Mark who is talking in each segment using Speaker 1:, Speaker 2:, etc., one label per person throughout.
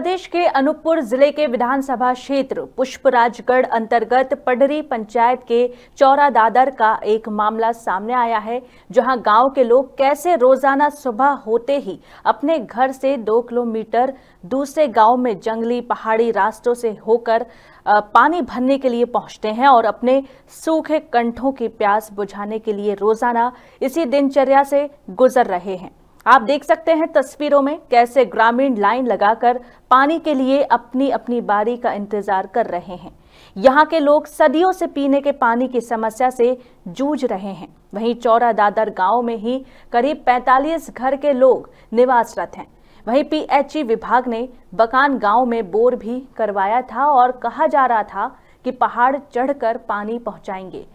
Speaker 1: प्रदेश के अनूपपुर ज़िले के विधानसभा क्षेत्र पुष्पराजगढ़ अंतर्गत पडरी पंचायत के चौरा दादर का एक मामला सामने आया है, जहाँ गाँव के लोग कैसे रोज़ाना सुबह होते ही अपने घर से दो किलोमीटर दूसरे गाँव में जंगली पहाड़ी रास्तों से होकर पानी भरने के लिए पहुँचते हैं और अपने सूखे कंठों की प्यास बुझाने के लिए रोज़ाना इसी दिनचर्या से गुजर रहे हैं। आप देख सकते हैं तस्वीरों में कैसे ग्रामीण लाइन लगाकर पानी के लिए अपनी अपनी बारी का इंतज़ार कर रहे हैं। यहाँ के लोग सदियों से पीने के पानी की समस्या से जूझ रहे हैं। वहीं चौरा दादर गाँव में ही करीब 45 घर के लोग निवासरत हैं। वहीं पीएचई विभाग ने बकान गाँव में बोर भी करवाया था और कहा जा रहा था कि पहाड़ चढ़कर पानी पहुंचाएँगे।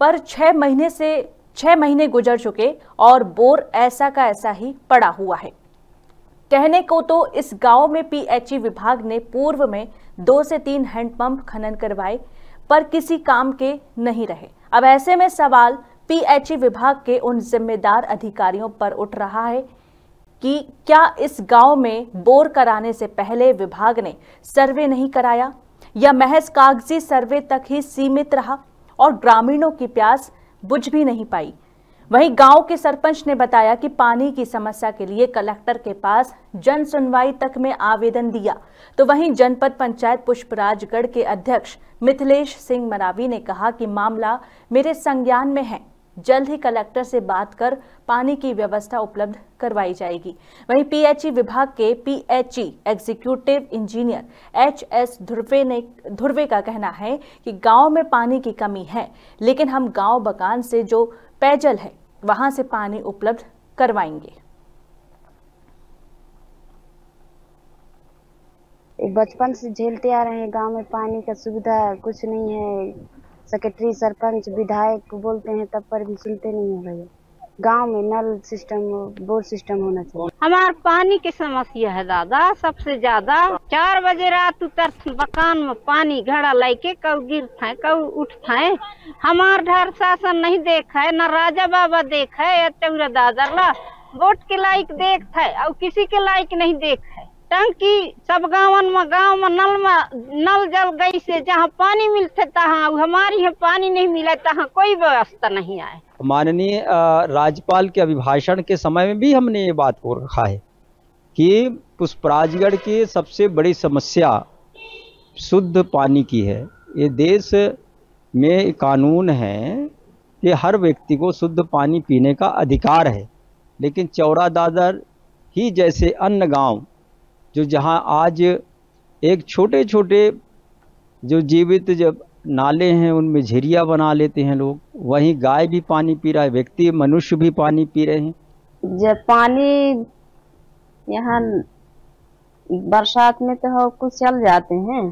Speaker 1: पर छह महीने से छह महीने गुजर चुके और बोर ऐसा का ऐसा ही पड़ा हुआ है। कहने को तो इस गाँव में पीएचई विभाग ने पूर्व में दो से तीन हैंडपंप खनन करवाए, पर किसी काम के नहीं रहे। अब ऐसे में सवाल पीएचई विभाग के उन जिम्मेदार अधिकारियों पर उठ रहा है कि क्या इस गाँव में बोर कराने से पहले विभाग ने सर्वे नहीं कराया, या महज कागज़ी सर्वे तक ही सीमित रहा, और ग्रामीणों की प्यास बुझ भी नहीं पाई। वहीं गाँव के सरपंच ने बताया कि पानी की समस्या के लिए कलेक्टर के पास जन सुनवाई तक में आवेदन दिया। तो वहीं जनपद पंचायत पुष्पराजगढ़ के अध्यक्ष मिथिलेश सिंह मरावी ने कहा कि मामला मेरे संज्ञान में है। जल्द ही कलेक्टर से बात कर पानी की व्यवस्था उपलब्ध करवाई जाएगी। वहीं पीएचई विभाग के PHE executive engineer H S Dhruve ने, ध्रुवे का कहना है कि गाँव में पानी की कमी है, लेकिन हम गाँव बकान से जो पेयजल है, वहाँ से पानी उपलब्ध करवाएँगे।
Speaker 2: बचपन से झेलते आ रहे हैं, गाँव में पानी का सुविधा कुछ नहीं है। सेक्रेटरी सरपंच, विधायक बोलते हैं, तब पर भी सुनते नहीं है भैया गाँव में नल सिस्टम बोर सिस्टम होना चाहिए।
Speaker 3: हमारे पानी की समस्या है, दादा। सबसे ज़्यादा चार बजे रात उतर मकान में पानी घड़ा लेके कब गिरता कब उठता है हमार ढर शासन नहीं देखा है, न राजा बाबा देखा है चौरा दादा ला। वोट के लायक देखता है, और किसी के लायक नहीं देखा है। टंकी सब गाँव में गाँव में नल में, नल जल गई से जहाँ पानी मिलते तहाँ हमारी यहाँ पानी नहीं मिला तहाँ कोई व्यवस्था नहीं आए।
Speaker 4: माननीय राज्यपाल के अभिभाषण के समय में भी हमने ये बात को रखा है कि पुष्पराजगढ़ की सबसे बड़ी समस्या शुद्ध पानी की है। ये देश में कानून है कि हर व्यक्ति को शुद्ध पानी पीने का अधिकार है। लेकिन चौरा दादर ही जैसे अन्य गाँव जो जहाँ आज एक छोटे छोटे जो जीवित जब नाले हैं, उनमें झिरिया बना लेते हैं लोग। वहीं गाय भी पानी पी रहा है, व्यक्ति, मनुष्य भी पानी पी रहे हैं।
Speaker 2: जब पानी यहाँ बरसात में तो कुछ चल जाते हैं।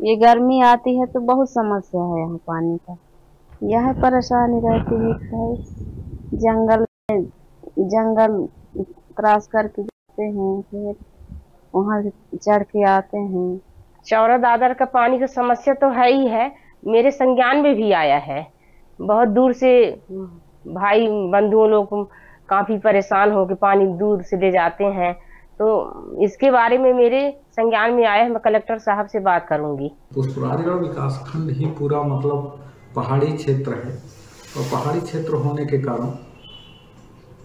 Speaker 2: ये गर्मी आती है तो बहुत समस्या है यहाँ पानी का। यह परेशानी रहती है जंगल में जंगल क्रॉस करके जाते हैं, फिर वहाँ चढ़ के आते हैं।
Speaker 5: चौरा दादर का पानी का समस्या तो है ही है। मेरे संज्ञान में भी आया है। बहुत दूर से भाई बंधुओं लोग काफ़ी परेशान हो के पानी दूर से ले जाते हैं। तो इसके बारे में मेरे संज्ञान में आया है, मैं कलेक्टर साहब से बात करूँगी।
Speaker 6: पुष्पराजगढ़ विकास खंड ही पूरा मतलब पहाड़ी क्षेत्र है। और पहाड़ी क्षेत्र होने के कारण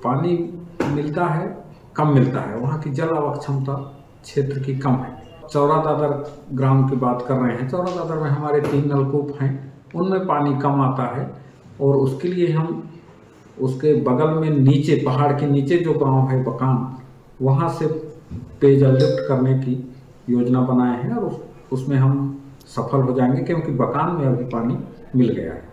Speaker 6: पानी मिलता है, कम मिलता है। वहाँ की जल आवक क्षमता क्षेत्र की कम है। चौरा दादर ग्राम की बात कर रहे हैं। चौरा दादर में हमारे तीन नलकूप हैं। उनमें पानी कम आता है और उसके लिए हम उसके बगल में नीचे पहाड़ के नीचे जो गाँव है बकान वहाँ से पेयजल लिफ्ट करने की योजना बनाए हैं और उस, उसमें हम सफल हो जाएँगे क्योंकि बकान में अभी पानी मिल गया है।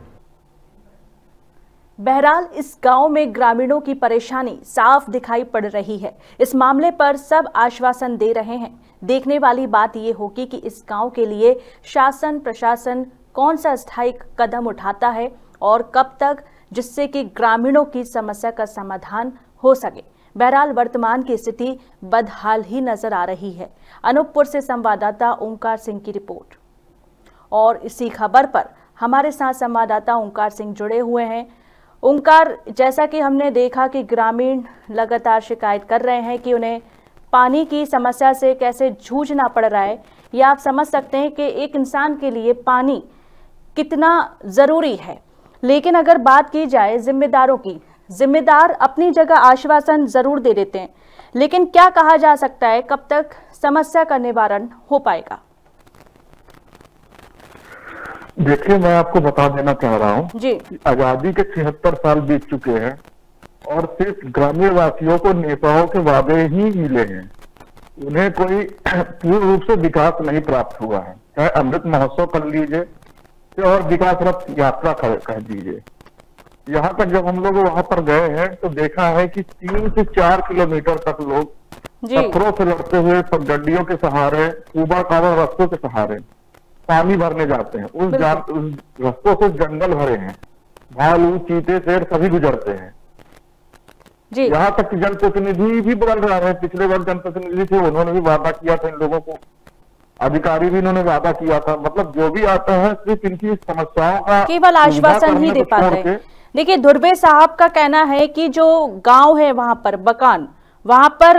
Speaker 1: बहरहाल, इस गाँव में ग्रामीणों की परेशानी साफ़ दिखाई पड़ रही है। इस मामले पर सब आश्वासन दे रहे हैं। देखने वाली बात ये होगी कि इस गाँव के लिए शासन, प्रशासन कौन सा स्थायी कदम उठाता है और कब तक, जिससे कि ग्रामीणों की समस्या का समाधान हो सके। बहरहाल, वर्तमान की स्थिति बदहाल ही नज़र आ रही है। अनूपपुर से संवाददाता ओंकार सिंह की रिपोर्ट। और इसी खबर पर हमारे साथ संवाददाता ओंकार सिंह जुड़े हुए हैं। ओंकार, जैसा कि हमने देखा कि ग्रामीण लगातार शिकायत कर रहे हैं कि उन्हें पानी की समस्या से कैसे जूझना पड़ रहा है, ये आप समझ सकते हैं कि एक इंसान के लिए पानी कितना ज़रूरी है। लेकिन अगर बात की जाए जिम्मेदारों की, जिम्मेदार अपनी जगह आश्वासन ज़रूर दे देते हैं। लेकिन क्या कहा जा सकता है, कब तक समस्या का निवारण हो पाएगा?
Speaker 7: देखिए मैं आपको बता देना चाह रहा हूँ आज़ादी के छिहत्तर साल बीत चुके हैं और सिर्फ़ ग्रामीण वासियों को नेताओं के वादे ही मिले हैं। उन्हें कोई पूर्ण रूप से विकास नहीं प्राप्त हुआ है। चाहे अमृत महोत्सव कर लीजिए और विकास रथ यात्रा कर कह दीजिए। यहाँ तक जब हम लोग वहाँ पर गए हैं तो देखा है कि तीन से चार किलोमीटर तक लोग पत्थरों से लड़ते हुए पगडंडियों के सहारे ऊबड़ खाबड़ रस्तों के सहारे पानी भरने जाते हैं। उस, जान, उस रस्तों से जंगल भरे हैं। भालू चीते शेर सभी गुजरते हैं।
Speaker 1: जी।
Speaker 7: यहाँ तक कि जनप्रतिनिधि भी बदल रहे हैं। पिछले बार जनप्रतिनिधि थे उन्होंने भी वादा किया था इन लोगों को। अधिकारी भी इन्होंने वादा किया था। मतलब जो भी आता है सिर्फ़ इनकी समस्याओं का
Speaker 1: केवल आश्वासन ही दे पाते देखिए धुर्वे साहब का कहना है कि जो गाँव है वहाँ पर बकान वहाँ पर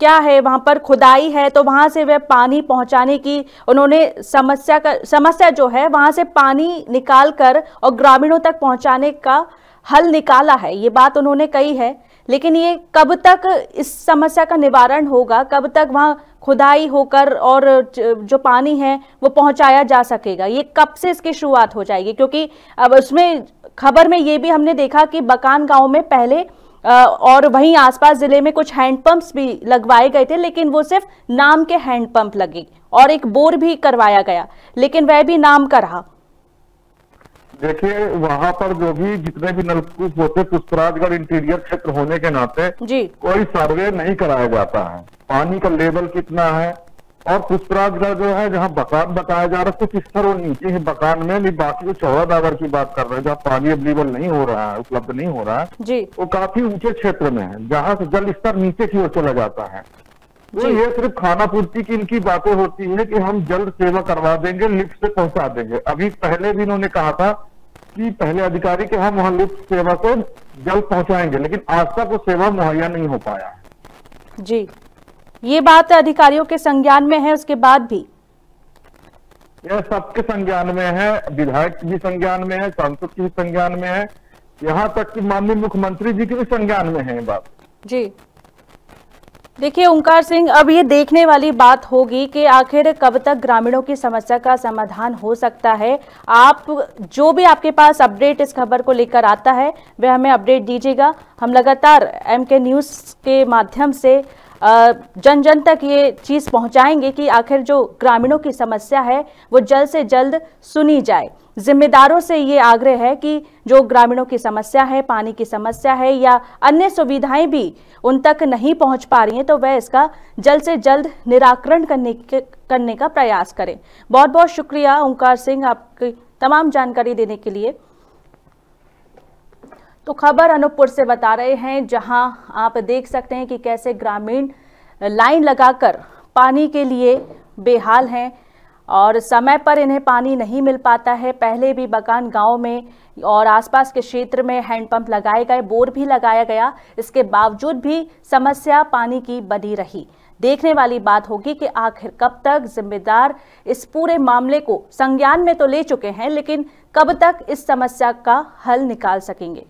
Speaker 1: क्या है, वहाँ पर खुदाई है तो वहाँ से वह पानी पहुँचाने की उन्होंने समस्या का, समस्या जो है, वहाँ से पानी निकाल कर और ग्रामीणों तक पहुँचाने का हल निकाला है। ये बात उन्होंने कही है, लेकिन ये कब तक इस समस्या का निवारण होगा, कब तक वहाँ खुदाई होकर और जो पानी है, वो पहुँचाया जा सकेगा, ये कब से इसकी शुरुआत हो जाएगी? क्योंकि अब उसमें, खबर में ये भी हमने देखा कि बकान गाँव में पहले और वहीं आसपास ज़िले में कुछ हैंडपंप्स भी लगवाए गए थे लेकिन वो सिर्फ़ नाम के हैंडपंप लगे और एक बोर भी करवाया गया लेकिन वह भी नाम का रहा।
Speaker 7: देखिए वहाँ पर जो भी जितने भी नलकूप होते पुष्पराजगढ़ इंटीरियर क्षेत्र होने के नाते
Speaker 1: जी।
Speaker 7: कोई सर्वे नहीं कराया जाता है। पानी का लेवल कितना है? और पुष्पराजगढ़ जो है जहाँ बकान बताया जा रहा है कुछ स्तर और नीचे है बकान में भी बाकी जो दागर की बात कर रहे हैं जहाँ पानी अवेलेबल नहीं हो रहा है उपलब्ध नहीं हो रहा है
Speaker 1: जी।
Speaker 7: वो काफ़ी ऊँचे क्षेत्र में है जहाँ से जल स्तर नीचे की ओर चला जाता है। तो ये सिर्फ़ खाना पूर्ति की इनकी बातें होती है कि हम जल्द सेवा करवा देंगे लिफ्ट से पहुँचा देंगे। अभी पहले भी इन्होंने कहा था कि पहले अधिकारी के हम वहाँ लिफ्ट सेवा को जल्द पहुंचाएँगे लेकिन आज तक वो सेवा मुहैया नहीं हो पाया।
Speaker 1: जी। ये बात अधिकारियों के संज्ञान में है उसके बाद भी।
Speaker 7: यह सबके संज्ञान में है विधायक की भी संज्ञान में है सांसद की भी संज्ञान में है। यहाँ तक कि माननीय मुख्यमंत्री जी के भी संज्ञान में है बात।
Speaker 1: जी। देखिए ओंकार सिंह अब ये देखने वाली बात होगी कि आखिर कब तक ग्रामीणों की समस्या का समाधान हो सकता है। आप जो भी आपके पास अपडेट इस खबर को लेकर आता है वह हमें अपडेट दीजिएगा। हम लगातार एम के न्यूज़ के माध्यम से जन जन तक ये चीज़ पहुंचाएँगे कि आखिर जो ग्रामीणों की समस्या है, वो जल्द से जल्द सुनी जाए। जिम्मेदारों से ये आग्रह है कि जो ग्रामीणों की समस्या है, पानी की समस्या है या अन्य सुविधाएँ भी उन तक नहीं पहुँच पा रही हैं तो वह इसका जल्द से जल्द निराकरण करने के, करने का प्रयास करें। बहुत बहुत शुक्रिया ओंकार सिंह आपकी तमाम जानकारी देने के लिए। तो खबर अनूपपुर से बता रहे हैं, जहाँ आप देख सकते हैं कि कैसे ग्रामीण लाइन लगाकर पानी के लिए बेहाल हैं और समय पर इन्हें पानी नहीं मिल पाता है। पहले भी बकान गाँव में और आसपास के क्षेत्र में हैंडपंप लगाए गए, बोर भी लगाया गया। इसके बावजूद भी समस्या पानी की बनी रही। देखने वाली बात होगी कि आखिर कब तक जिम्मेदार इस पूरे मामले को संज्ञान में तो ले चुके हैं, लेकिन कब तक इस समस्या का हल निकाल सकेंगे।